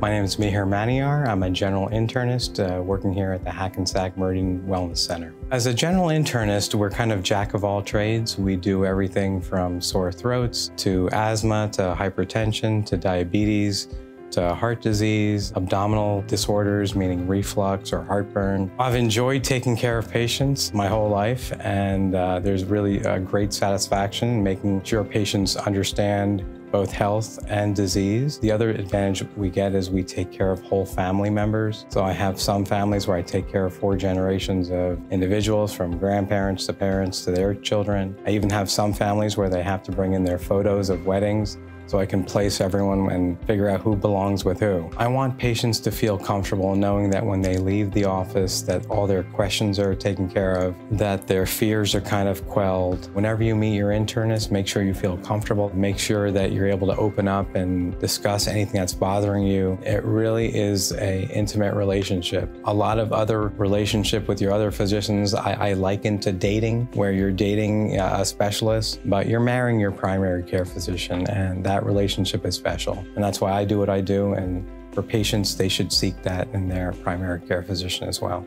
My name is Mihir Maniar. I'm a general internist uh, working here at the Hackensack Meridian Wellness Center. As a general internist, we're kind of jack of all trades. We do everything from sore throats to asthma to hypertension to diabetes to heart disease, abdominal disorders, meaning reflux or heartburn. I've enjoyed taking care of patients my whole life, and uh, there's really a great satisfaction making sure patients understand both health and disease. The other advantage we get is we take care of whole family members. So I have some families where I take care of four generations of individuals from grandparents to parents to their children. I even have some families where they have to bring in their photos of weddings so I can place everyone and figure out who belongs with who. I want patients to feel comfortable knowing that when they leave the office that all their questions are taken care of, that their fears are kind of quelled. Whenever you meet your internist, make sure you feel comfortable. Make sure that you're able to open up and discuss anything that's bothering you. It really is a intimate relationship. A lot of other relationship with your other physicians I, I liken to dating, where you're dating uh, a specialist, but you're marrying your primary care physician and that that relationship is special. And that's why I do what I do. And for patients, they should seek that in their primary care physician as well.